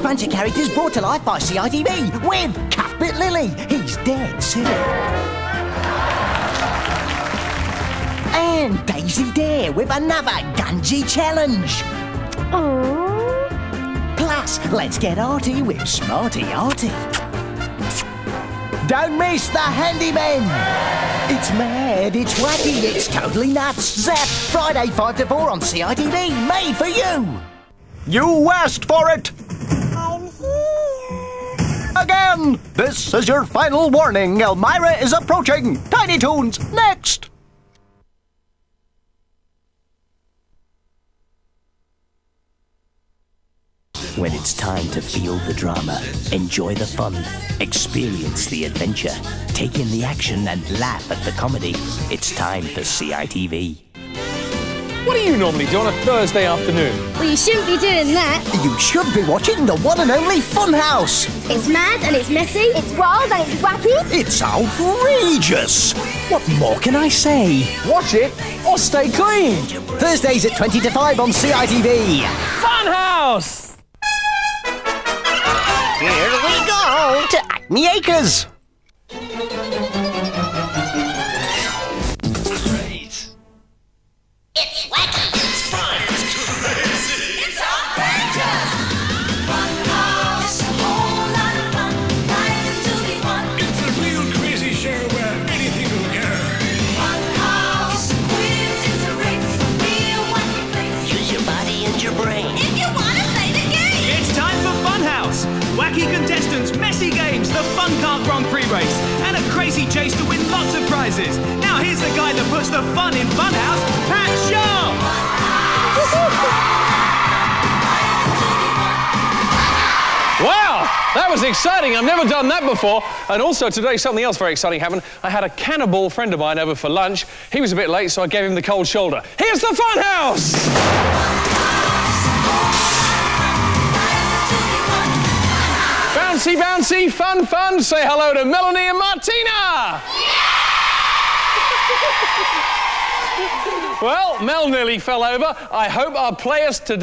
bunch of characters brought to life by CITV with Cuthbert Lilly. He's dead silly. And Daisy Dare with another Gungy challenge. Aww. Plus, let's get arty with Smarty Arty. Don't miss the handyman! It's mad, it's wacky, it's totally nuts. Zzzap, Friday 5 to 4 on CITV, made for you! You asked for it! I'm here. Again! This is your final warning. Elmyra is approaching. Tiny Toons, next! When it's time to feel the drama, enjoy the fun, experience the adventure, take in the action, and laugh at the comedy, it's time for CITV. What do you normally do on a Thursday afternoon? Well, you shouldn't be doing that. You should be watching the one and only Funhouse. It's mad and it's messy. It's wild and it's wacky. It's outrageous. What more can I say? Watch it or stay clean. Thursdays at 20 to 5 on CITV. Funhouse! Here we go to Acme Acres. Wacky contestants, messy games, the Fun Car Grand Prix race, and a crazy chase to win lots of prizes. Now here's the guy that puts the fun in Funhouse, Pat Sharp! Wow, that was exciting. I've never done that before. And also today, something else very exciting happened. I had a cannibal friend of mine over for lunch. He was a bit late, so I gave him the cold shoulder. Here's the Funhouse! Bouncy, bouncy, fun, fun. Say hello to Melanie and Martina. well, Mel nearly fell over. I hope our players today.